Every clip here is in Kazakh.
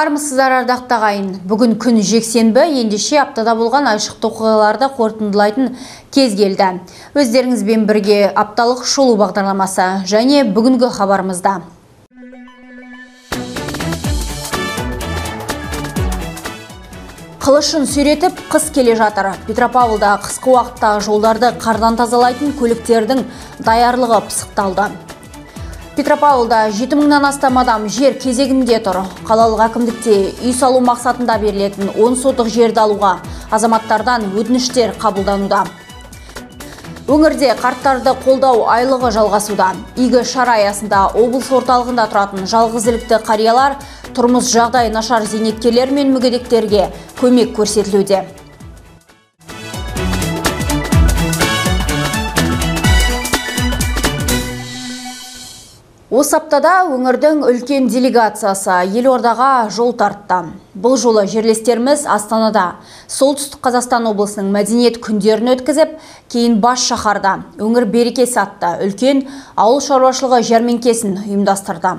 армысыздар ардақты ағайын? Бүгін күн жексенбі ендеше аптада болған айшықты оқиғаларды қорытындылайтын кез келді. Өздеріңізбен бірге апталық шолу бағдарламасы және бүгінгі хабарымызда. Қылышын сүйретіп қыс келе жатыр. Петропавлда қысқы уақытта жолдарды қардан тазалайтын көліктердің даярлығы пысықталды. Петропавлда жеті мыңнан астам адам жер кезегінде тұр. Қалалық әкімдікте үй салу мақсатында берілетін он сотық жерді алуға азаматтардан өтініштер қабылдануда. Өңірде қарттарды қолдау айлығы жалғасуда. Игі шара аясында облыс орталығында тұратын жалғызілікті қариялар тұрмыс жағдай нашар зейнеткерлер мен мүгедектерге көмек көрсетілуде. Осы аптада өңірдің үлкен делегациясы елордаға жол тартты. Бұл жолы жерлестеріміз Астанада, солтүстік Қазақстан облысының мәдениет күндерін өткізіп, кейін бас шаһарда өңір берекесі атты үлкен ауыл шаруашылығы жәрмеңкесін ұйымдастырды.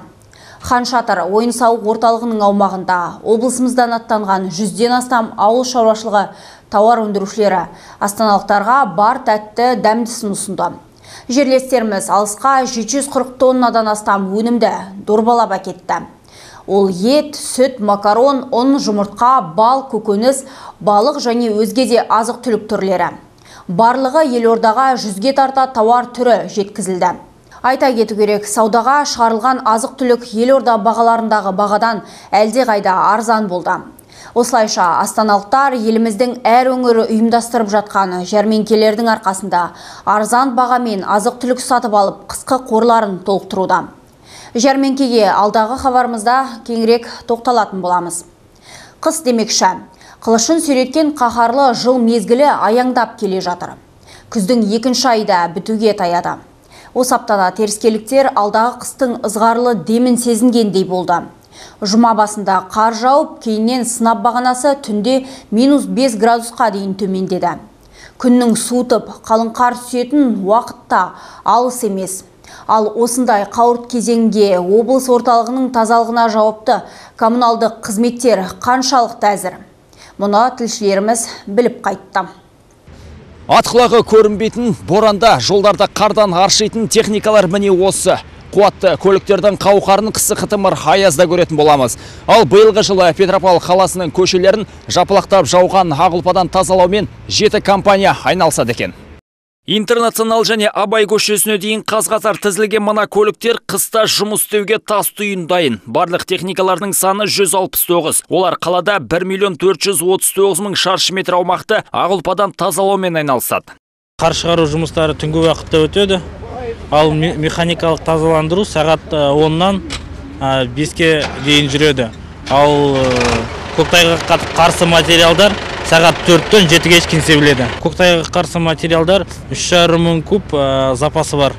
Хан Шатыр ойын сауық орталығының аумағында облысымыздан аттанған жүзден астам ауыл шаруашылығы тауар өндірушілері астаналықтарға бар тәтті дәмдісін ұсынды жерлестеріміз алысқа 740 тоннадан астам өнімді дорбалап әкетті. Ол ет сүт макарон ұн жұмыртқа бал көкөніс балық және өзге де азық түлік түрлері. Барлығы елордаға жүзге тарта тауар түрі жеткізілді. Айта кету керек саудаға шығарылған азық түлік елорда бағаларындағы бағадан әлдеқайда арзан болды. Осылайша астаналықтар еліміздің әр өңірі ұйымдастырып жатқан жәрмеңкелердің арқасында арзан бағамен азық түлік сатып алып қысқы қорларын толықтыруда. Жәрмеңкеге алдағы хабарымызда кеңірек тоқталатын боламыз. Қыс демекші. Қылышын сүйреткен қаһарлы жыл мезгілі аяңдап келе жатыр. Күздің екінші айда бітуге таяды. Осы аптада алдағы қыстың ызғарлы демін сезінгендей болды. Жұма басында қар жауып, кейіннен сынап бағанасы түнде минус 5 градусқа дейін төмендеді. Күннің суытып, қалың қар түсетін уақытта алыс емес. Ал осындай қауырт кезеңге облыс орталығының тазалығына жауапты коммуналдық қызметтер қаншалықты әзір. Мұны тілшілеріміз біліп қайтты. Атқылағы көрінбейтін боранда жолдарда қардан аршитын техникалар міне осы қуатты көліктердің қауқарын қысы қытымыр аязда көретін боламыз. Ал биылғы жылы Петропавл қаласының көшелерін жапылақтап жауған ақ тазалаумен жеті компания айналысады екен. Интернационал және Абай көшесіне дейін қазғатар тізілген мына көліктер қыста жұмыс істеуге тас түйін дайын. Барлық техникалардың саны 169. Олар қалада 1 миллион 439 мың шаршы метр аумақты ақ тазалаумен айналысады. Қар шығару жұмыстары түнгі уақытта өтеді ал механикалық тазаландыру сағат 10-нан 5-ке дейін жүреді. Ал көктайғаққа қарсы материалдар сағат 4-тен 7-ге шейін себіледі көктайғаққа қарсы материалдар 3,5 мың куб запасы бар.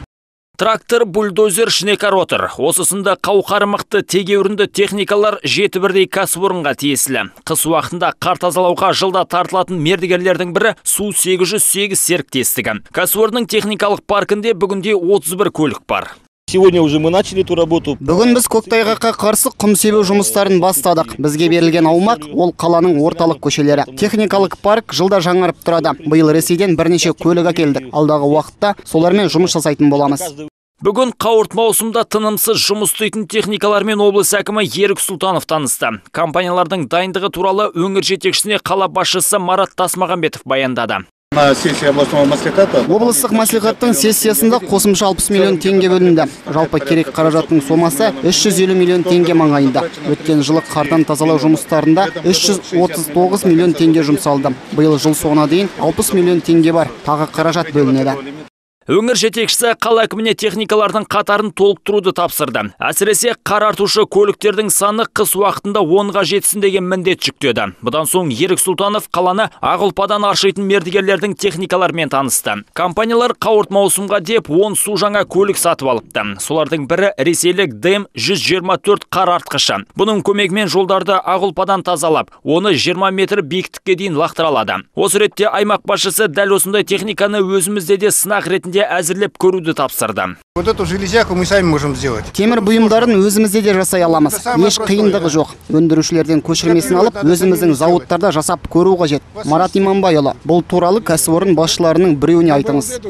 Трактор бульдозер шнекар отыр осысында қауқары мықты тегеурінді техникалар жеті бірдей кәсіпорынға тиесілі қыс уақытында қар тазалауға жылда тартылатын мердігерлердің бірі су 808 серіктестігі кәсіпорынның техникалық паркінде бүгінде 31 көлік бар Сегодня уже мы начали эту работу. Бүгін біз көктайғаққа қарсы құм себу жұмыстарын бастадық. Бізге берілген аумақ ол қаланың орталық көшелері. Техникалық парк жылда жаңарып тұрады. Биыл Ресейден бірнеше көлік әкелдік. Алдағы уақытта солармен жұмыс жасайтын боламыз. Бүгін қауырт маусымда тынымсыз жұмыс істейтін техникалармен облыс әкімі Ерік Сұлтанов танысты. Компаниялардың дайындығы туралы өңір жетекшісіне қала басшысы Марат Тасмағамбетов баяндады. На сессии областного маслихата облыстық маслихаттың сессиясында қосымша 60 миллион теңге бөлінді. Жалпы керек қаражаттың сомасы 350 миллион теңге маңайында. Өткен жылы қардан тазалау жұмыстарында 339 миллион теңге жұмсалды. Биыл жыл соңына дейін 60 миллион теңге бар. Тағы қаражат бөлінеді. Өңір жетекшісі қала әкіміне техникалардың қатарын толықтыруды тапсырды. Әсіресе қар артушы көліктердің саны қыс уақытында онға жетсін деген міндет жүктеді. Бұдан соң Ерік Сұлтанов қаланы ағылпадан аршитын мердігерлердің техникаларымен танысты. Компаниялар қауырт маусымға деп 10 су жаңа көлік сатып алыпты. Солардың бірі ресейлік ДМ 124 қар артқышы. Бұның көмегімен жолдарды ағылпадан тазалап, оны 20 метр биіктікке дейін лақтыра алады. Осы ретте аймақ басшысы дәл осындай техниканы өзімізде де сынақ ретінде ретінде әзірлеп көруді тапсырды. Вот эту железяку мы сами можем сделать. темір бұйымдарын өзімізде де жасай аламыз. Еш қиындығы жоқ. Өндірушілерден көшірмесін алып өзіміздің зауыттарда жасап көру қажет. Марат иманбайұлы бұл туралы кәсіпорын басшыларының біреуіне айтыңыз.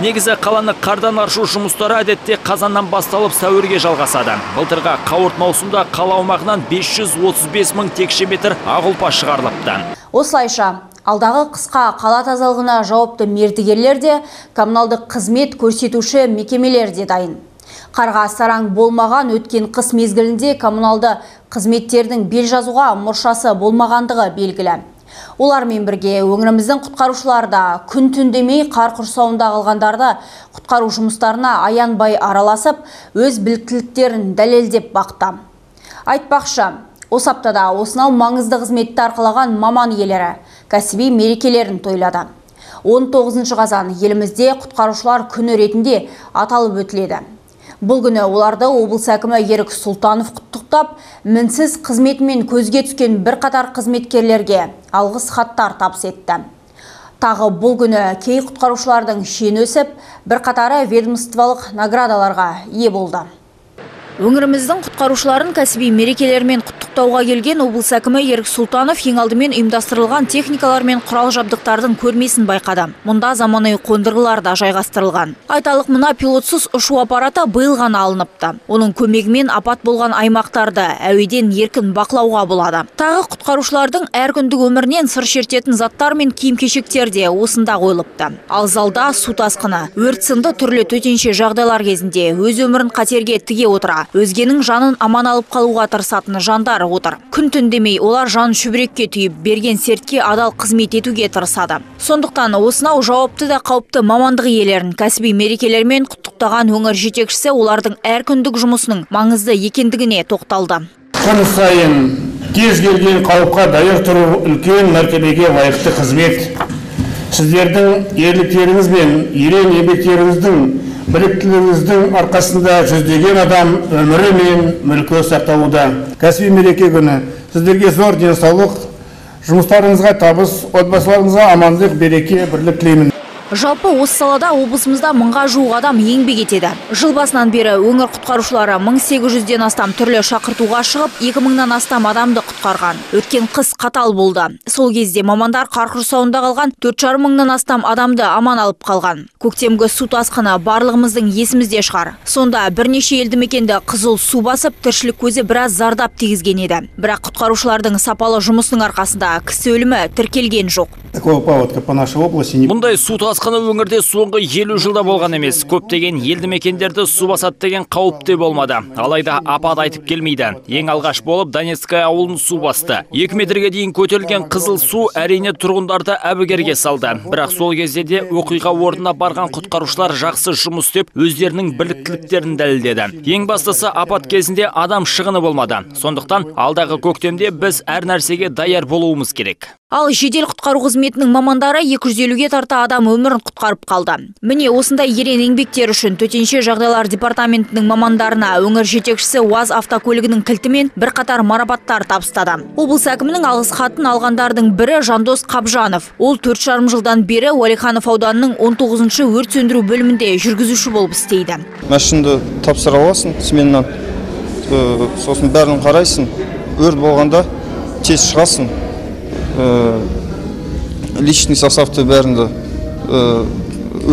негізі қаланы қардан аршу жұмыстары әдетте қазаннан басталып сәуірге жалғасады. Былтырғы қауырт маусымда қала аумағынан 535 мың текше метр ақ ұлпа шығарылыпты. Осылайша, алдағы қысқа қала тазалығына жауапты мердігерлер де, коммуналдық қызмет көрсетуші мекемелер де дайын. Қарға сараң болмаған өткен қыс мезгілінде коммуналды қызметтердің бел жазуға мұршасы болмағандығы белгілі. Олармен бірге өңіріміздің құтқарушылары да күн түн демей қар құрсауында қалғандарды құтқару жұмыстарына аянбай араласып, өз біліктіліктерін дәлелдеп бақты. Айтпақшы, осы аптада осынау маңызды қызметті арқалаған маман иелері кәсіби мерекелерін тойлады. 19 қазан елімізде құтқарушылар күні ретінде аталып өтіледі. Бұл күні оларды облыс әкімі Ерік Сұлтанов құттықтап, мінсіз қызметімен көзге түскен бір қатар қызметкерлерге алғыс хаттар табыс етті. Тағы бұл күні кей құтқарушылардың шен өсіп, бір қатары ведомстволық наградаларға ие болды. Өңіріміздің құтқарушыларын кәсіби мерекелермен құттықтауға келген облыс әкімі Ерік Сұлтанов ең алдымен ұйымдастырылған техникалар мен құрал жабдықтардың көрмесін байқады. Мұнда заманауи қондырғылар да жайғастырылған. Айталық мына пилотсыз ұшу аппараты биыл ғана алыныпты. Оның көмегімен апат болған аймақтарды әуеден еркін бақылауға болады. Тағы құтқарушылардың әр күндік өмірінен сыр шертетін заттар мен киім-кешектер де осында қойылыпты. Ал залда су тасқыны, өрт сынды түрлі төтенше жағдайлар кезінде өз өмірін қатерге тіге отыра өзгенің жанын аман алып қалуға тырысатын жандар отыр. Күн түн демей олар жан шүбірекке түйіп берген сертке адал қызмет етуге тырысады. Сондықтан осынау жауапты да қауіпті мамандық иелерін кәсіби мерекелермен құттықтаған өңір жетекшісі олардың әр күндік жұмысының маңызды екендігіне тоқталды. күн сайын кез келген қауіпқа даяр тұру үлкен мәртебеге лайықты қызмет сіздердің ерліктеріңіз бен ерен еңбектеріңіздің біліктілігіңіздің арқасында жүздеген адам өмірі мен мүлкі сақталуда кәсіби мереке күні сіздерге зор денсаулық жұмыстарыңызға табыс отбасыларыңызға амандық береке бірлік тілеймін. Жалпы осы салада облысымызда мыңға жуық адам еңбек етеді. Жыл басынан бері өңір құтқарушылары 1800-ден астам түрлі шақыртуға шығып, 2000-нан астам адамды құтқарған. Өткен қыс қатал болды. Сол кезде мамандар қар құрсауында қалған 4,5 мыңнан астам адамды аман алып қалған. Көктемгі су тасқыны барлығымыздың есімізде шығар. Сонда бірнеше елді мекенді қызыл су басып, тіршілік көзі біраз зардап тигізген еді. Бірақ құтқарушылардың сапалы жұмысының арқасында кісі өлімі тіркелген жоқ. Такого паводка по нашей области не Мұндай су тасқыны өңірде соңғы елу жылда болған емес. Көптеген елді мекендерді су басады деген қауіп те болмады. Алайда апат айтып келмейді. Ең алғаш болып Донецкая ауылын су басты. 2 метрге дейін көтерілген қызыл су әрине тұрғындарды әбігерге салды. Бірақ сол кезде де оқиға орнына барған құтқарушылар жақсы жұмыс істеп, өздерінің біліктіліктерін дәлелдеді. Ең бастысы апат кезінде адам шығыны болмады. Сондықтан алдағы көктемде біз әр нәрсеге даяр болуымыз керек. Ал жедел құтқару қызметінің мамандары 250-ге тарта адам өмірін құтқарып қалды. Міне осындай ерен еңбектер үшін төтенше жағдайлар департаментінің мамандарына өңір жетекшісі УАЗ автокөлігінің кілтімен бір қатар марапаттар табыстады. Облыс әкімінің алғыс хатын алғандардың бірі Жандос Қабжанов. Ол 4,5 жылдан бері Уәлиханов ауданының 19-шы өрт сөндіру бөлімінде жүргізуші болып істейді. машинды тапсыра аласың сменнан Э, сосын бәрін қарайсың өрт болғанда тез шығасың личный составты бәрінді э,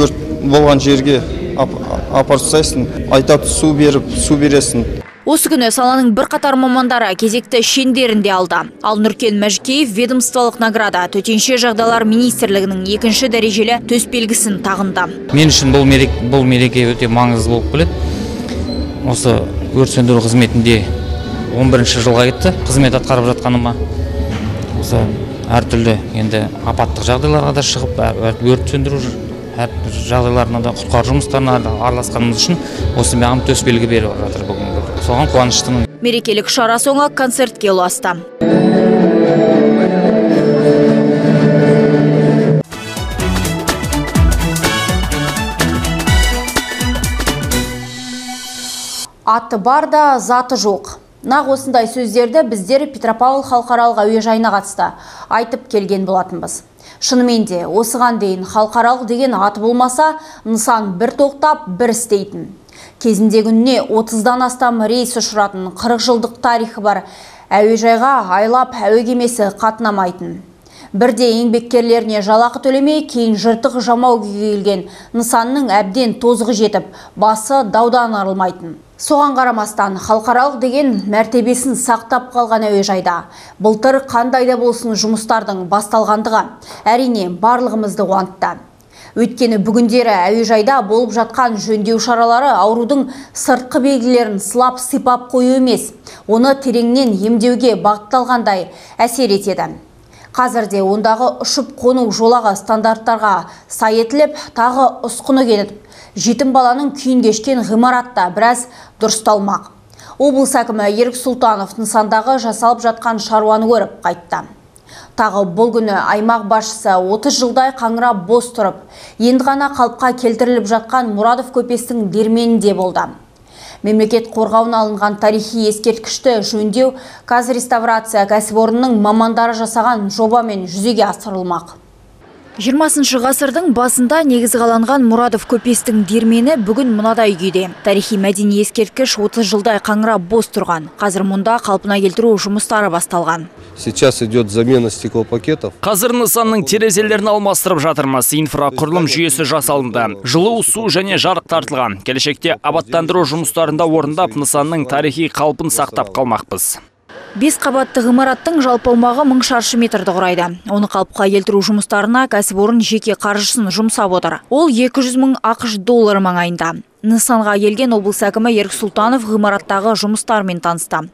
өрт болған жерге ап- апарып тастайсың айтады су беріп су бересің Осы күні саланың бірқатар мамандары кезекті шендерін де алды. Ал Нұркен Мәжкеев ведомстволық награда төтенше жағдайлар министрлігінің екінші дәрежелі төсбелгісін тағынды. мен үшін бұл мереке, бұл мереке өте маңызды болып келеді осы өрт сөндіру қызметінде 11 жылға кетті қызмет атқарып жатқаныма осы әртүрлі енді апаттық жағдайларға да шығып өрт сөндіру жағдайларына да құтқару жұмыстарына да араласқанымыз үшін осы маған төсбелгі беріп жатыр бүгінгі соған қуаныштымын Мерекелік шара соңы концертке ұласты. Аты бар да заты жоқ. Нақ осындай сөздерді біздер Петропавл халықаралық әуежайына қатысты айтып келген болатынбыз. Шынымен де осыған дейін халықаралық деген аты болмаса, нысан бір тоқтап, бір істейтін. Кезінде күніне 30-дан астам рейс ұшыратын 40 жылдық тарихы бар әуежайға айлап әуе кемесі қатынамайтын. Бірде еңбеккерлеріне жалақы төлемей, кейін жыртық жамау күйге нысанның әбден тозығы жетіп, басы даудан арылмайтын. Соған қарамастан халықаралық деген мәртебесін сақтап қалған әуежайда былтыр қандай да болсын жұмыстардың басталғандығы әрине барлығымызды қуантты. Өйткені бүгіндері әуежайда болып жатқан жөндеу шаралары аурудың сыртқы белгілерін сылап сипап қою емес, оны тереңнен емдеуге бағытталғандай әсер етеді. Қазірде ондағы ұшып қону жолағы стандарттарға сай етіліп, тағы ұсқыны кетіп, жетім баланың күйін кешкен ғимаратта біраз дұрысталмақ. Облыс әкімі Ерік Сұлтанов нысандағы жасалып жатқан шаруаны көріп қайтты. Тағы бұл күні аймақ басшысы 30 жылдай қаңырап бос тұрып, енді ғана қалыпқа келтіріліп жатқан Мұрадов көпестің дерменінде болды. Мемлекет қорғауына алынған тарихи ескерткішті жөндеу қазір реставрация кәсіпорнының мамандары жасаған жобамен жүзеге асырылмақ. 20 ғасырдың басында негізі қаланған Мұрадов көпестің дермені бүгін мынадай күйде. Тарихи мәдени ескерткіш 30 жылдай қаңырап бос тұрған. Қазір мұнда қалпына келтіру жұмыстары басталған. Сейчас идет замена стеклопакетов. Қазір нысанның терезелерін алмастырып жатырмыз. Инфрақұрылым жүйесі жасалынды. Жылу, су және жарық тартылған. Келешекте абаттандыру жұмыстарында орындап нысанның тарихи қалпын сақтап қалмақпыз. Бес қабатты ғимараттың жалпы аумағы мың шаршы метрді құрайды. Оны қалыпқа келтіру жұмыстарына кәсіпорын жеке қаржысын жұмсап отыр. Ол 200 мың ақш доллары маңайында. Нысанға келген облыс әкімі Ерік Сұлтанов ғимараттағы жұмыстармен танысты.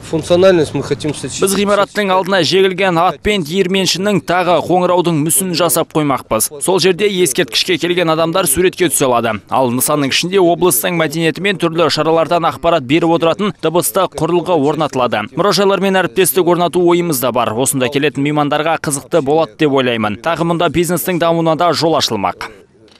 Функциональность мы хотим сочетать. Біз ғимараттың алдына жегілген ат пен диірменшінің тағы қоңыраудың мүсінін жасап қоймақпыз. Сол жерде ескерткішке келген адамдар суретке түсе алады. Ал нысанның ішінде облыстың мәдениеті мен түрлі шаралардан ақпарат беріп отыратын дыбысты құрылғы орнатылады. Мұражайлармен әріптестік орнату ойымызда бар. Осында келетін меймандарға қызықты болады деп ойлаймын. Тағы мұнда бизнестің дамуына да жол ашылмақ.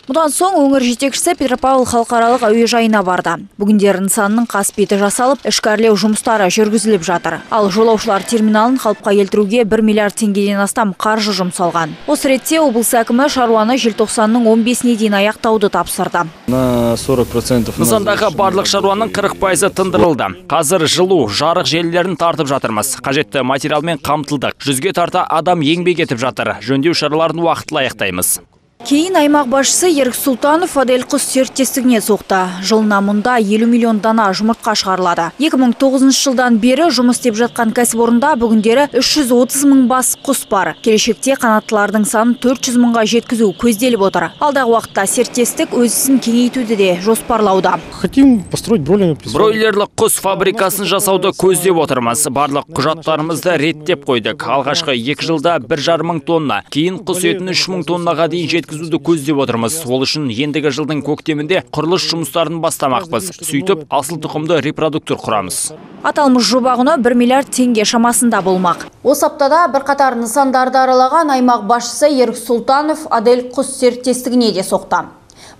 Бұдан соң өңір жетекшісі Петропавл халықаралық әуежайына барды. Бүгіндер нысанның қасбеті жасалып, ішкәрлеу жұмыстары жүргізіліп жатыр. Ал жолаушылар терминалын қалыпқа келтіруге 1 миллиард теңгеден астам қаржы жұмсалған. Осы ретте облыс әкімі шаруаны желтоқсанның 15-не дейін аяқтауды тапсырды. На 40%. Нысандағы барлық шаруаның 40 пайызы тындырылды. Қазір жылу, жарық желілерін тартып жатырмыз. Қажетті материалмен қамтылдық. Жүзге тарта адам еңбек етіп жатыр. Жөндеу шараларын уақытылы аяқтаймыз. Кейін аймақ басшысы Ерік Сұлтанов Адель құс серіктестігіне соқты. Жылына мұнда 50 миллион дана жұмыртқа шығарылады. 2009 жылдан бері жұмыс істеп жатқан кәсіпорында бүгіндері 330 мың бас құс бар. Келешекте қанаттылардың санын 400 мыңға жеткізу көзделіп отыр. Алдағы уақытта серіктестік өз ісін кеңейтуді де жоспарлауда. Хотим построить бройлерный Бройлерлік құс фабрикасын жасауды көздеп отырмыз. Барлық құжаттарымызды реттеп қойдық. Алғашқы 2 жылда 1,5 мың тонна, кейін құс етін 3 мың тоннаға дейін жеткізуді көздеп отырмыз. Ол үшін ендігі жылдың көктемінде құрылыс жұмыстарын бастамақпыз. Сөйтіп, асыл тұқымды репродуктор құрамыз. Аталмыш жоба құны 1 миллиард теңге шамасында болмақ. Осы аптада бірқатар нысандарды аралаған аймақ басшысы Ерік Сұлтанов Адель құс серіктестігіне де соқты.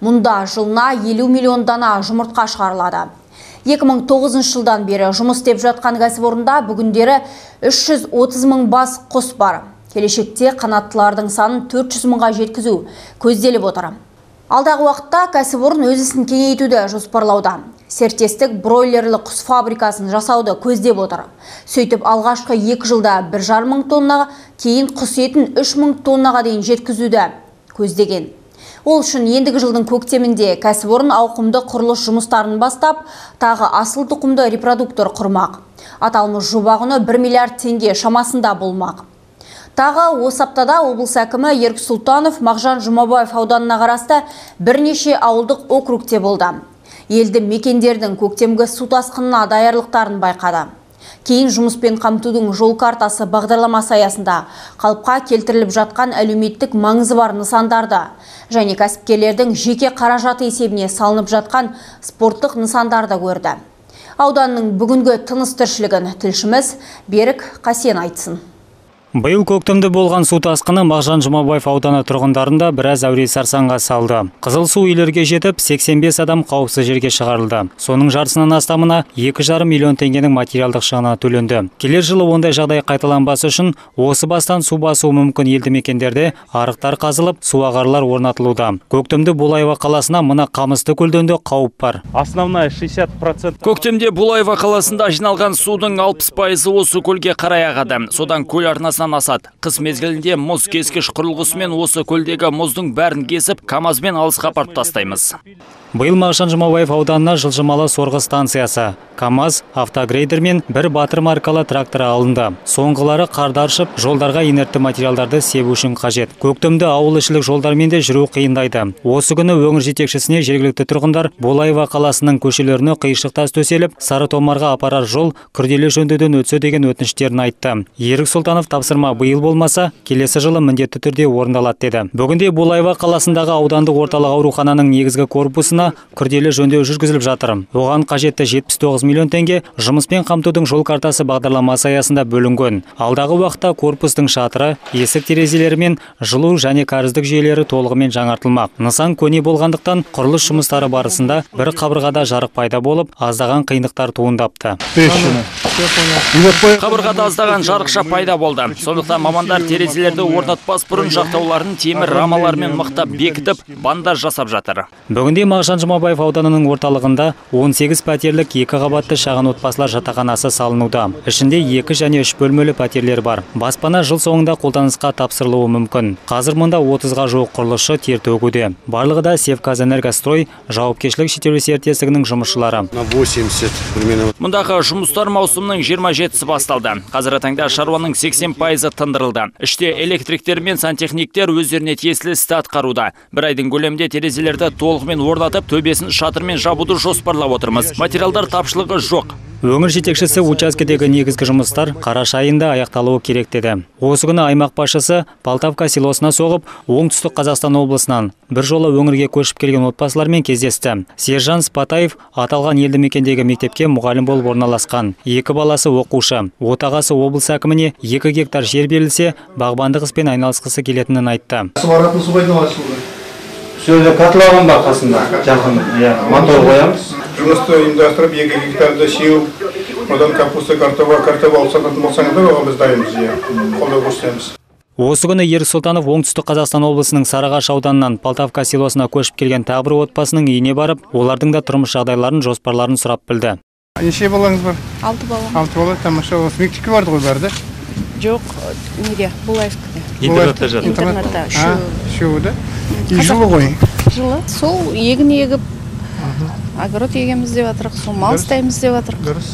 Мұнда жылына 50 миллион дана жұмыртқа шығарылады. 2009 жылдан бері жұмыс істеп жатқан кәсіпорында бүгіндері 330 мың бас құс бар. Келешекте қанаттылардың санын 400 мыңға жеткізу көзделіп отыр. Алдағы уақытта кәсіпорын өз ісін кеңейтуді жоспарлауда. Серіктестік бройлерлі құс фабрикасын жасауды көздеп отыр. Сөйтіп алғашқы 2 жылда 1,5 мың тоннаға, кейін құс етін 3 мың тоннаға дейін жеткізуді көздеген. Ол үшін ендігі жылдың көктемінде кәсіпорын ауқымды құрылыс жұмыстарын бастап, тағы асыл тұқымды репродуктор құрмақ. Аталмыш жоба құны 1 миллиард теңге шамасында болмақ. Тағы осы аптада облыс әкімі Ерік Сұлтанов Мағжан Жұмабаев ауданына қарасты бірнеше ауылдық округте болды. Елді мекендердің көктемгі су тасқынына даярлықтарын байқады. Кейін жұмыспен қамтудың жол картасы бағдарламасы аясында қалыпқа келтіріліп жатқан әлеуметтік маңызы бар нысандарды және кәсіпкерлердің жеке қаражаты есебіне салынып жатқан спорттық нысандарды көрді. Ауданның бүгінгі тыныс тіршілігін тілшіміз Берік Қасен айтсын. Биыл көктемде болған су тасқыны Мағжан Жұмабаев ауданы тұрғындарында біраз әуре сарсаңға салды. Қызыл су үйлерге жетіп, 85 адам қауіпсіз жерге шығарылды. Соның жартысынан астамына 2,5 миллион теңгенің материалдық шығыны төленді. Келер жылы ондай жағдай қайталанбасы үшін осы бастан су басуы мүмкін елді мекендерде арықтар қазылып, су ағарлар орнатылуда. Көктемде Булаева қаласына мына Қамысты көлденде қауіп бар. Основная 60% Көктемде Булаева қаласында жиналған судың 60 пайызы осы көлге қарай ағады. Содан көл арнасынан асады. Қыс мезгілінде мұз кескіш құрылғысымен осы көлдегі мұздың бәрін кесіп, КАМАЗбен алысқа апарып тастаймыз. Биыл Мағжан Жұмабаев ауданына жылжымалы сорғы станциясы, КАМАЗ, автогрейдер мен бір батыр маркалы трактор алынды. Соңғылары қарды аршып, жолдарға инертті материалдарды себу үшін қажет. Көктемде ауыл ішілік жолдармен де жүру қиындайды. Осы күні өңір жетекшісіне жергілікті тұрғындар Болаева қаласының көшелеріне қиыршық тас төселіп, Сарытомарға апарар жол күрделі жөндеуден өтсе деген өтініштерін айтты. Ерік Сұлтанов тапсырма биыл болмаса, келесі жылы міндетті түрде орындалады деді. Бүгінде Болаева қаласындағы аудандық орталық аурухананың негізгі корпусына күрделі жөндеу жүргізіліп жатыр. Оған қажетті 79 миллион теңге жұмыспен қамтудың жол картасы бағдарламасы аясында бөлінген. Алдағы уақытта корпустың шатыры, есік терезелері мен жылу және кәріздік жүйелері толығымен жаңартылмақ. Нысан көне болғандықтан құрылыс жұмыстары барысында бір қабырғада жарық пайда болып, аздаған қиындықтар туындапты. Қабырғада аздаған жарықша пайда болды. Сондықтан мамандар терезелерді орнатпас бұрын жақтауларын темір рамалармен мықтап бекітіп, бандаж жасап жатыр. Бүгінде Мағжан Жұмабаев ауданының орталығында 18 пәтерлік екі қабатты шағын отбасылар жатақханасы салынуда. Ішінде екі және үш бөлмелі пәтерлер бар. Баспана жыл соңында қолданысқа тапсырылуы мүмкін. Қазір мұнда 30-ға жуық құрылысшы тер төгуде. Барлығы да Севказэнергострой жауапкершілік шектеулі серіктестігінің жұмысшылары. На 80 примерно. Мұндағы жұмыстар маусымның 27-сі басталды. Қазіргі таңда шаруаның 80 пайызы тындырылды. Іште электриктер мен сантехниктер өздеріне тиесілі істі атқаруда. Бір айдың көлемінде терезелерді толығымен орнатып, төбесін шатырмен жабуды жоспарлап отырмыз. Материалдар тапшылығы жоқ. Өңір жетекшісі учаскедегі негізгі жұмыстар қараша айында аяқталуы керек деді. Осы күні аймақ басшысы Полтавка селосына соғып, оңтүстік Қазақстан облысынан бір жолы өңірге көшіп келген отбасылармен кездесті. Сержан Спатаев аталған елді мекендегі мектепке мұғалім болып орналасқан. Екі баласы оқушы. Отағасы облыс әкіміне 2 гектар жер берілсе, бағбандық іспен айналысқысы келетінін айтты. Суаратын су қайдан Сол жерде котлован бар қасында. Жақын, иә, мотор қоямыз. Жұмысты ұйымдастырып, екі гектарды сеуіп, одан капуста, картоп, картоп алып сататын болсаңыздар, оған біз дайынбыз, иә. Қолдау көрсетеміз. Осы күні Ерік Сұлтанов оңтүстік Қазақстан облысының Сарыағаш ауданынан Полтавка селосына көшіп келген тағы бір отбасының үйіне барып, олардың да тұрмыс жағдайларын, жоспарларын сұрап білді. Неше балаңыз бар? алты бала Алты бала, тамаша. Осы мектепке барды ғой бәрі, да? Жоқ неде булаевкада Интернетте жатыр. интернатта үшеуі үшеуі да? Жылы ғой. жылы сол егін егіп огород егеміз деп жатырық сол мал ұстаймыз деп жатырық Дұрыс.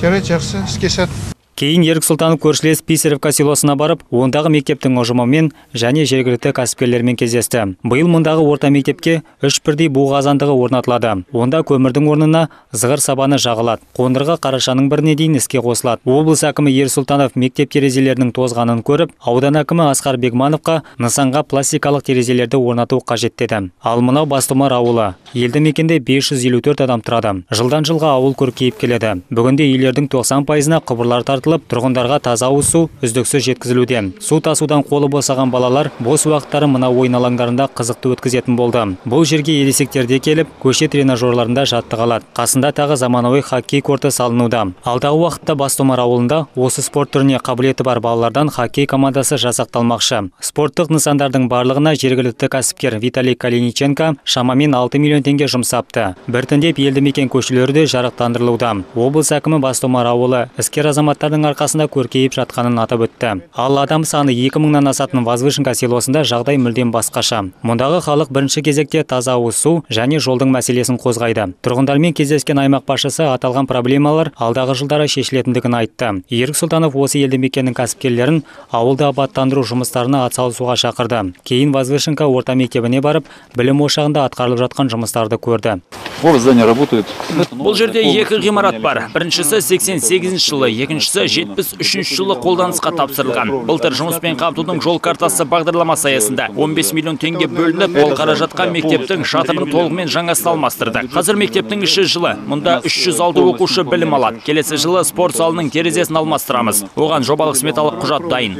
Жарайды, жақсы, іске сәт. Кейін Ерік Сұлтанов көршілес Писаревка селосына барып, ондағы мектептің ұжымымен және жергілікті кәсіпкерлермен кездесті. Биыл мұндағы орта мектепке үш бірдей бу қазандығы орнатылады. Онда көмірдің орнына зығыр сабаны жағылады. Қондырғы қарашаның біріне дейін іске қосылады. Облыс әкімі Ерік Сұлтанов мектеп терезелерінің тозғанын көріп, аудан әкімі Асқар Бегмановқа нысанға пластикалық терезелерді орнату қажет деді. Ал мынау Бастомар ауылы. Елді мекенде 554 адам тұрады. Жылдан жылға ауыл көркейіп келеді. Бүгінде үйлердің 90 пайызына құбырлар тартылып, тұрғындарға таза ауыз су үздіксіз жеткізілуде. Су тасудан қолы босаған балалар бос уақыттары мына ойын алаңдарында қызықты өткізетін болды. Бұл жерге ересектерде келіп, көше тренажерларында жаттыға алады. Қасында тағы заманауи хоккей корты салынуда. Алдағы уақытта Бастомар ауылында осы спорт түріне қабілеті бар балалардан хоккей командасы жасақталмақшы. Спорттық нысандардың барлығына жергілікті кәсіпкер Виталий Калиниченко шамамен 6 миллион теңге жұмсапты. Біртіндеп елді мекен көшелері де жарықтандырылуда. Облыс әкімі Бастомар ауылы іскер азаматтардың арқасында көркейіп жатқанын атап өтті. Ал адам саны 2 мыңнан асатын Возвышенка селосында жағдай мүлдем басқаша. Мұндағы халық бірінші кезекте таза ауыз су және жолдың мәселесін қозғайды. Тұрғындармен кездескен аймақ басшысы аталған проблемалар алдағы жылдары шешілетіндігін айтты. Ерік Сұлтанов осы елді мекеннің кәсіпкерлерін ауылды абаттандыру жұмыстарына атсалысуға шақырды. Кейін Возвышенка орта мектебіне барып, білім ошағында атқарылып жатқан жұмыстарды көрді. Бұл жерде екі ғимарат бар. Біріншісі 88 жылы, екіншісі осы 73 жылы қолданысқа тапсырылған. Былтыр жұмыспен қамтудың жол картасы бағдарламасы аясында 15 миллион теңге бөлініп, ол қаражатқа мектептің шатырын толығымен жаңасын алмастырды. Қазір мектептің іші жылы. Мұнда 306 оқушы білім алады. Келесі жылы спорт залының терезесін алмастырамыз. Оған жобалық сметалық құжат дайын.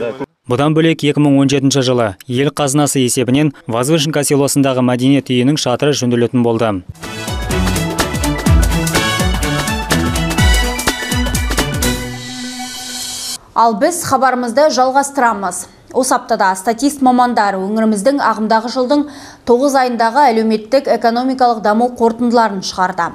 Бұдан бөлек 2017 жылы ел қазынасы есебінен Возвышенка селосындағы мәдениет үйінің шатыры жөнделетін болды. Ал біз хабарымызды жалғастырамыз. Осы аптада статист мамандар өңіріміздің ағымдағы жылдың 9 айындағы әлеуметтік экономикалық даму қорытындыларын шығарды.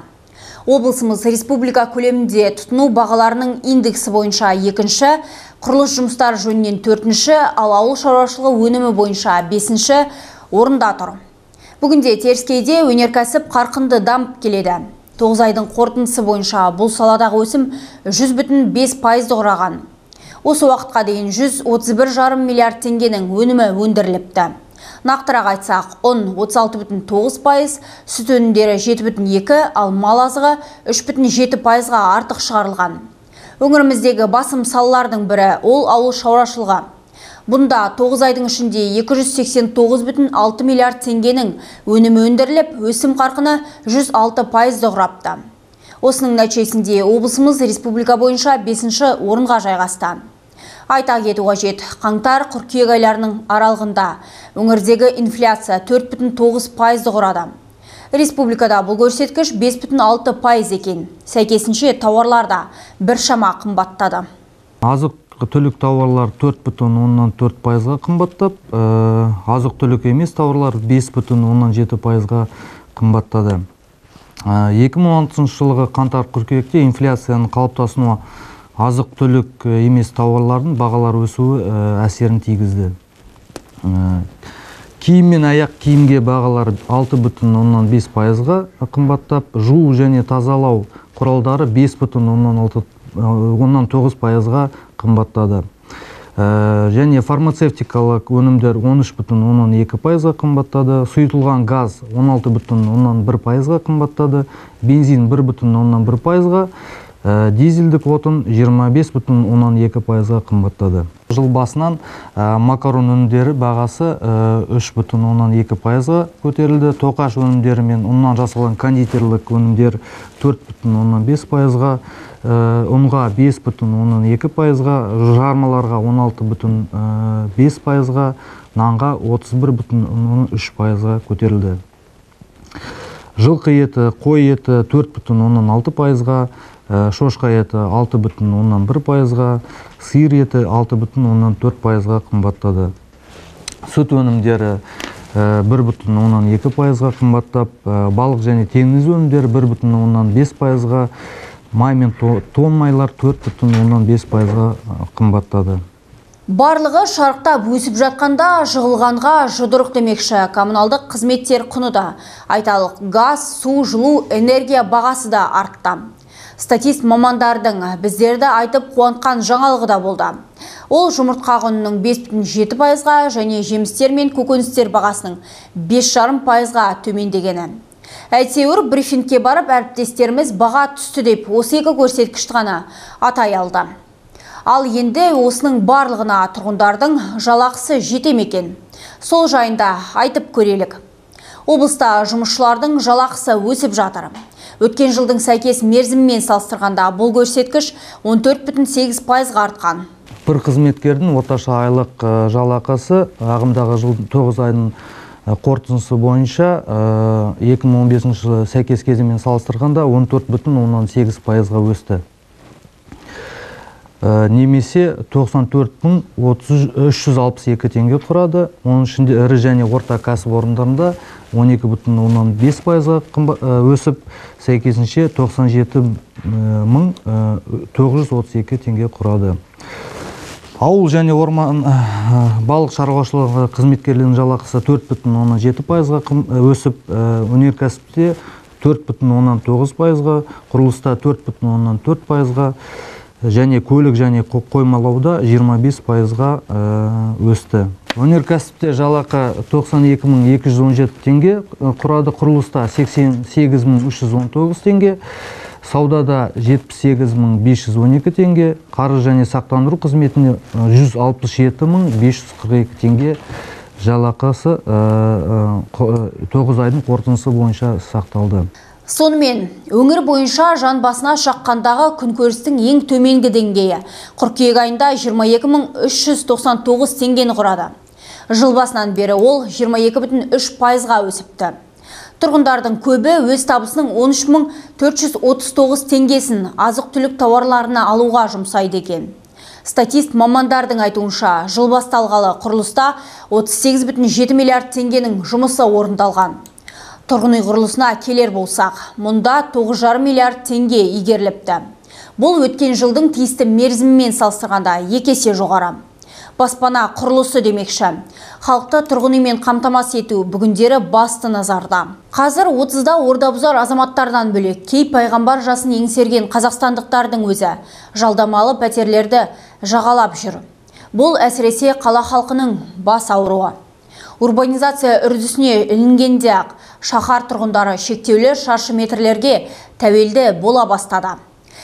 Облысымыз республика көлемінде тұтыну бағаларының индексі бойынша екінші, құрылыс жұмыстары жөнінен төртінші, ал ауыл шаруашылығы өнімі бойынша бесінші орында тұр. Бүгінде теріскейде өнеркәсіп қарқынды дамып келеді. 9 айдың қорытындысы бойынша бұл саладағы өсім 100,5 пайызды құраған. Осы уақытқа дейін 131,5 миллиард теңгенің өнімі өндіріліпті. Нақтырақ айтсақ, ұн 36,9 пайыз, сүт өнімдері 7,2, ал мал азығы 3,7 пайызға артық шығарылған. Өңіріміздегі басым салалардың бірі ол ауыл шаруашылығы. Бұнда 9 айдың ішінде 289,6 миллиард теңгенің өнімі өндіріліп, өсім қарқыны 106 пайызды құрапты. Осының нәтижесінде облысымыз республика бойынша 5 орынға жайғасты. Айта кету қажет, қаңтар қыркүйек айларының аралығында өңірдегі инфляция 4,9 пайызды құрады. Республикада бұл көрсеткіш 5,6 пайыз екен. Сәйкесінше тауарларда біршама қымбаттады. Азық түлік тауарлар 4,4 пайызға қымбаттап, азық түлік емес тауарлар 5,7 пайызға қымбаттады. 2016 жылғы қаңтар қыркүйекте инфляцияның қалыптасуына азық түлік емес тауарлардың бағалары өсуі әсерін тигізді. Киім мен аяқ киімге бағалар 6,5 пайызға қымбаттап жуу және тазалау құралдары 5,9 пайызға қымбаттады. Және фармацевтикалық өнімдер 13,2 пайызға қымбаттады. Сұйытылған газ 16,1 пайызға қымбаттады. Бензин 1,1 пайызға. Дизельдік отын 25,2 пайызға қымбаттады. Жыл басынан макарон өнімдері бағасы 3,2 пайызға көтерілді. Тоқаш өнімдері мен ұннан жасалған кондитерлік өнімдер 4,5 пайызға ұнға 5,2 пайызға жармаларға 16,5 пайызға нанға 31,3 пайызға көтерілді. Жылқы еті қой еті 4,6 пайызға шошқа еті 6,1 пайызға сиыр еті 6,4 пайызға қымбаттады. Сүт өнімдері 1,2 пайызға қымбаттап балық және теңіз өнімдері 1,5 пайызға май мен тон майлар 4,5 пайызға қымбаттады. Барлығы шарықтап өсіп жатқанда жығылғанға жұдырық демекші коммуналдық қызметтер құны да. Айталық газ, су, жылу, энергия бағасы да артты. Статист мамандардың біздерді айтып қуантқан жаңалығы да болды. Ол жұмыртқа құнының 5,7 пайызға және жемістер мен көкөністер бағасының 5,5 пайызға төмендегені. Әйтеуір брифингке барып әріптестеріміз баға түсті деп осы екі көрсеткішті ғана атай алды. Ал енді осының барлығына тұрғындардың жалақысы жете екен. Сол жайында айтып көрелік. Облыста жұмысшылардың жалақысы өсіп жатыр. Өткен жылдың сәйкес мерзіммен салыстырғанда бұл көрсеткіш 14,8 пайызға артқан. Бір қызметкердің орташа айлық жалақысы ағымдағы жылдың 9 айының қорытындысы бойынша 2015 жылы сәйкес кезеңмен салыстырғанда 14,8 пайызға өсті немесе 94.362 теңге құрады. Оның ішінде ірі және орта кәсіпорындарында 12,5 пайызға өсіп сәйкесінше 97.932 теңге құрады. Ауыл және орман балық шаруашылығы қызметкерлерінің жалақысы 4,7 пайызға өсіп өнеркәсіпте 4,9 пайызға құрылыста 4,4 пайызға және көлік және қоймалауда 25 пайызға өсті. Өнеркәсіпте жалақы 92.217 теңге құрады құрылыста 88.319 теңге саудада 78 мың 512 теңге қарыз және сақтандыру қызметіне 167 мың 542 теңге жалақысы 9 айдың қорытындысы бойынша сақталды. Сонымен, өңір бойынша жан басына шаққандағы күнкөрістің ең төменгі деңгейі қыркүйек айында 22.399 теңгені құрады. Жыл басынан бері ол 22,3 пайызға өсіпті. Тұрғындардың көбі өз табысының 13.439 теңгесін азық түлік тауарларына алуға жұмсайды екен. Статист мамандардың айтуынша, жыл басталғалы құрылыста 38,7 миллиард теңгенің жұмысы орындалған. Тұрғын үй құрылысына келер болсақ, мұнда 9,5 миллиард теңге игеріліпті. Бұл өткен жылдың тиісті мерзімімен салыстырғанда екі есе жоғары. Баспана құрылысы демекші. Халықты тұрғын үймен қамтамасыз ету бүгіндері басты назарда. Қазір 30-да ордабұзар азаматтардан бөлек кей пайғамбар жасын еңсерген қазақстандықтардың өзі жалдамалы пәтерлерді жағалап жүр. Бұл әсіресе қала халқының бас ауруы. Урбанизация үрдісіне ілінгенде ақ шаһар тұрғындары шектеулі шаршы метрлерге тәуелді бола бастады.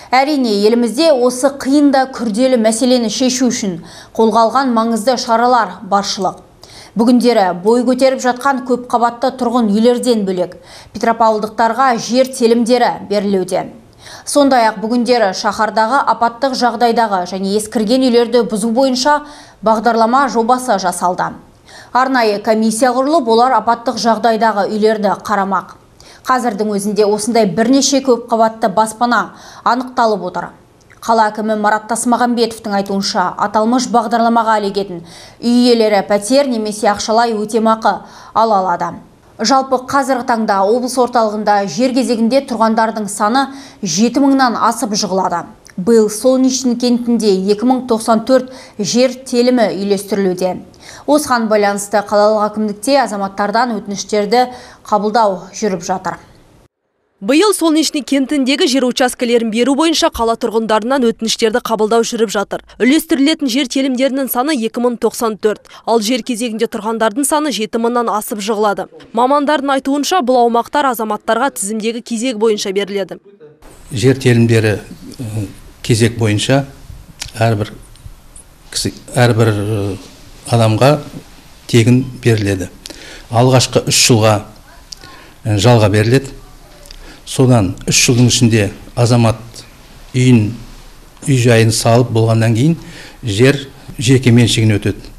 Әрине, елімізде осы қиын да күрделі мәселені шешу үшін қолға алған маңызды шаралар баршылық. Бүгіндері бой көтеріп жатқан көп қабатты тұрғын үйлерден бөлек петропавлдықтарға жер телімдері берілуде. Сондай ақ бүгіндері шаһардағы апаттық жағдайдағы және ескірген үйлерді бұзу бойынша бағдарлама жобасы жасалды арнайы комиссия құрылып олар апаттық жағдайдағы үйлерді қарамақ. Қазірдің өзінде осындай бірнеше көп қабатты баспана анықталып отыр. Қала әкімі марат тасмағамбетовтің айтуынша аталмыш бағдарламаға ілігетін үй иелері пәтер немесе ақшалай өтемақы ала алады. Жалпы қазіргі таңда облыс орталығында жер кезегінде тұрғандардың саны жеті мыңнан асып жығылады. Биыл солнечный кентінде 2094 жер телімі үйлестірілуде. Осыған байланысты қалалық әкімдікте азаматтардан өтініштерді қабылдау жүріп жатыр Биыл Солнечный кентіндегі жер учаскелерін беру бойынша қала тұрғындарынан өтініштерді қабылдау жүріп жатыр. Үлестірілетін жер телімдерінің саны 2094, ал жер кезегінде тұрғандардың саны 7000-нан асып жығылады. Мамандардың айтуынша бұл аумақтар азаматтарға тізімдегі кезек бойынша беріледі. Жер телімдері кезек бойынша әрбір кісі әрбір адамға тегін беріледі алғашқы үш жылға жалға беріледі содан үш жылдың ішінде азамат үйін үй жайын салып болғаннан кейін жер жеке меншігіне өтеді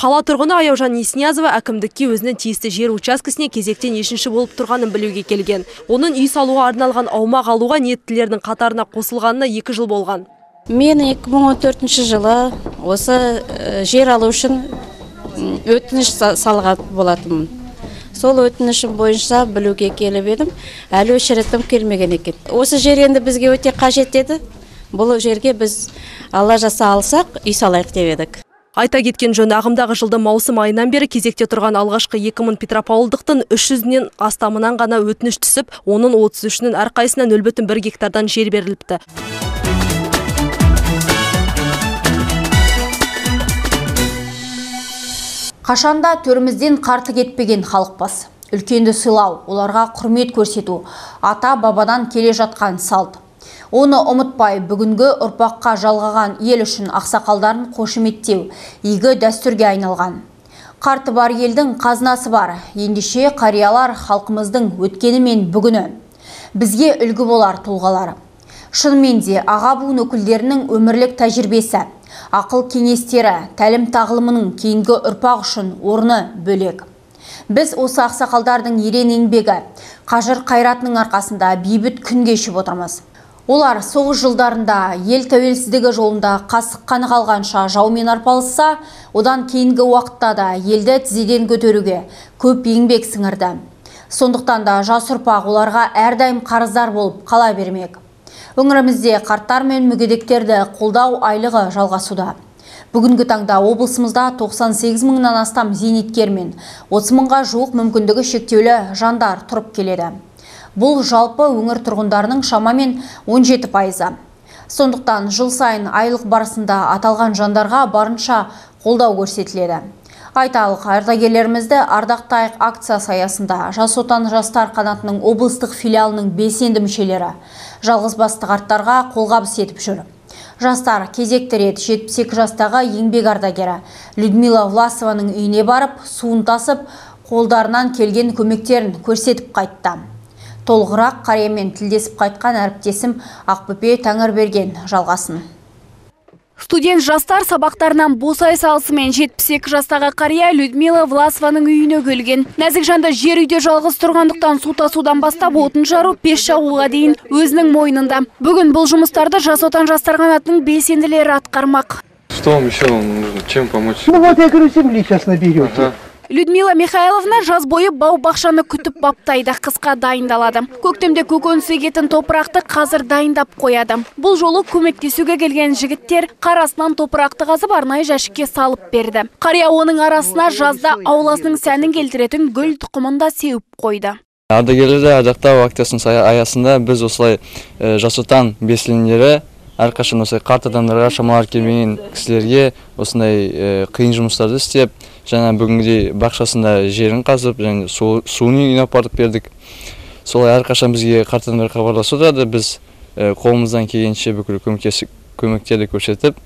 Қала тұрғыны Аяужан Неснязова әкімдікке өзінің тиісті жер учаскесіне кезектен ешінші болып тұрғанын білуге келген. Оның үй салуға арналған аумақ алуға ниеттілердің қатарына қосылғанына екі жыл болған. Мен 2014 жылы осы жер алу үшін өтініш салған болатынмын. Сол өтінішім бойынша білуге келіп едім, әлі өшіретім келмеген екен. Осы жер енді бізге өте қажет еді. Бұл жерге біз алла жаса алсақ, үй салайық деп едік. Айта кеткен жөн ағымдағы жылды маусым айынан бері кезекте тұрған алғашқы 2000 Петропавлдықтың 300-нен астамынан ғана өтініш түсіп, оның 33-нің әрқайсына 0,1 гектардан жер беріліпті. Қашанда төрімізден қарты кетпеген халықпыз. Үлкенді сыйлау, оларға құрмет көрсету, ата бабадан келе жатқан салт. Оны ұмытпай бүгінгі ұрпаққа жалғаған ел үшін ақсақалдарын қошеметтеу игі дәстүрге айналған. Қарты бар елдің қазынасы бар, ендеше қариялар халқымыздың өткені мен бүгіні. Бізге үлгі болар тұлғалар. Шынымен де аға буын өкілдерінің өмірлік тәжірибесі, ақыл кеңестері, тәлім тағылымының кейінгі ұрпақ үшін орны бөлек. Біз осы ақсақалдардың ерен еңбегі, қажыр қайратының арқасында бейбіт күн кешіп отырмыз. Олар соғыс жылдарында ел тәуелсіздігі жолында қасық қаны қалғанша жаумен арпалысса, одан кейінгі уақытта да елді тізеден көтеруге көп еңбек сіңірді. Сондықтан да жас ұрпақ оларға әрдайым қарыздар болып қала бермек. Өңірімізде қарттар мен мүгедектерді қолдау айлығы жалғасуда. Бүгінгі таңда облысымызда 98 мыңнан астам зейнеткер мен 30 мыңға жуық мүмкіндігі шектеулі жандар тұрып келеді. Бұл жалпы өңір тұрғындарының шамамен 17 пайызы. Сондықтан жыл сайын айлық барысында аталған жандарға барынша қолдау көрсетіледі. Айталық, ардагерлерімізді ардақтайық акциясы аясында Жас отан жастар қанатының облыстық филиалының белсенді мүшелері жалғыз басты қарттарға қолғабыс етіп жүр. Жастар кезекті рет 72 жастағы еңбек ардагері Людмила Власованың үйіне барып, суын тасып, қолдарынан келген көмектерін көрсетіп қайтты. Толғырақ қариямен тілдесіп қайтқан әріптесім Ақбөпе Тәңірберген жалғасын. Студент жастар сабақтарынан босай салысымен 72 жастағы қария Людмила Власованың үйіне көлген. Нәзік жанды жер үйде жалғыз тұрғандықтан су тасудан бастап отын жару, пеш жағуға дейін өзінің мойнында. Бүгін бұл жұмыстарды жас отан жастар қанатының белсенділері атқармақ. Что вам еще нужно? Чем помочь? Ну вот я говорю, земли сейчас наберете. Ага. Людмила Михайловна жаз бойы бау бақшаны күтіп баптайды, қысқа дайындалады. Көктемде көкөніс егетін топырақты қазір дайындап қояды. Бұл жолы көмектесуге келген жігіттер қарасынан топырақты қазып арнайы жәшікке салып берді. Қария оның арасына жазда ауласының сәнін келтіретін гүл тұқымын да сеуіп қойды. ардагерлерді ардақтау акциясының аясында біз осылай э, жас отан осылай қарт адамдарға шамалары келмеген кісілерге осындай қиын жұмыстарды істеп жаңа бүгінгідей бақшасында жерін қазып және су, суын үйіне апарып бердік солай әрқашан бізге қарт адамдар хабарласып отырады біз қолымыздан келгенше бүкіл көмектерді көрсетіп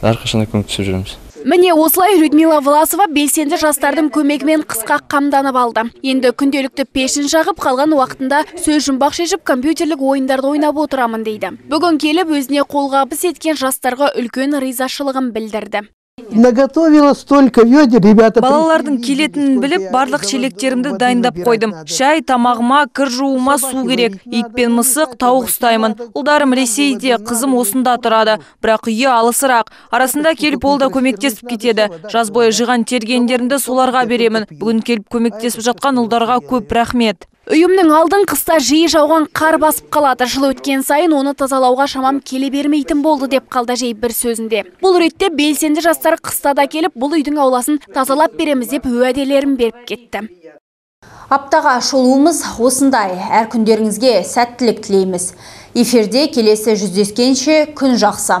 әрқашан да көмектесіп жүреміз Міне осылай Людмила Власова белсенді жастардың көмегімен қысқа қамданып алды. Енді күнделікті пешін жағып қалған уақытында сөз жұмбақ шешіп компьютерлік ойындарды ойнап отырамын дейді. Бүгін келіп өзіне қолғабыс еткен жастарға үлкен ризашылығын білдірді. Наготовила столько ведер, ребята. Балалардың келетінін біліп, барлық шелектерімді дайындап қойдым. Шай, тамағыма, кір жууыма су керек. Ит пен мысық, тауық ұстаймын. Ұлдарым Ресейде, қызым осында тұрады. Бірақ үйі алысырақ. Арасында келіп ол да көмектесіп кетеді. Жаз бойы жиған тергендерімді соларға беремін. Бүгін келіп көмектесіп жатқан ұлдарға көп рахмет. Үйімнің алдын қыста жиі жауған қар басып қалады. Жыл өткен сайын оны тазалауға шамам келе бермейтін болды деп қалды жей бір сөзінде. Бұл ретте белсенді жастар қыста да келіп, бұл үйдің ауласын тазалап береміз деп уәделерін беріп кетті. Аптаға шолуымыз осындай. Әр күндеріңізге сәттілік тілейміз. Эфирде келесі жүздескенше күн жақсы.